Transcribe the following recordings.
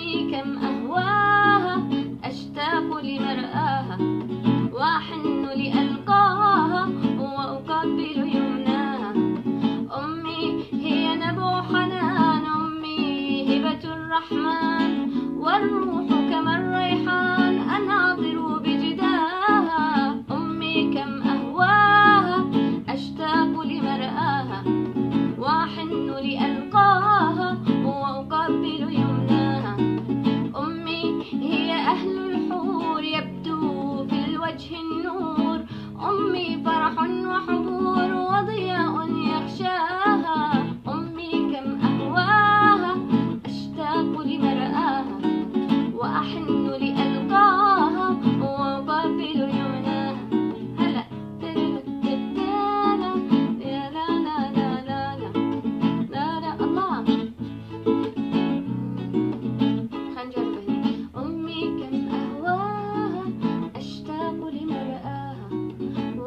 أمي كم أهواها أشتاق لمرآها وأحن لألقاها وأقبل يمناها. أمي هي نبع حنان أمي هبة الرحمن والروح me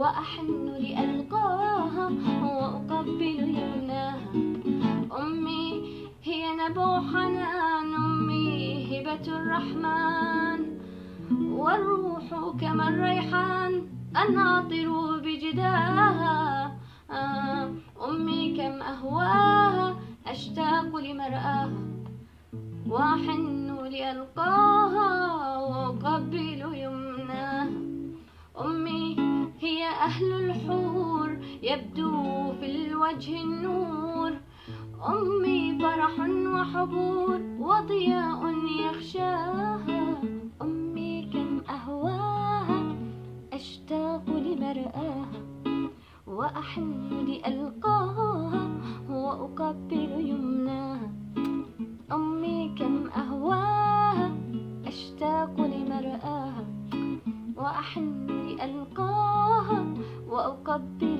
وأحن لألقاها وأقبل يمناها. أمي هي نبع حنان أمي هبة الرحمن. والروح كما الريحان الناطر بجداها. آه، أمي كم أهواها أشتاق لمرآها. وأحن لألقاها وأقبل يمناها. أهل الحور يبدو في الوجه النور. أمي فرح وحبور وضياء يغشاها أمي كم أهواها أشتاق لمرآها. وأحن لألقاها وأقبل يمناها. أمي كم أهواها أشتاق لمرآها. وأحن لألقاها وأقدر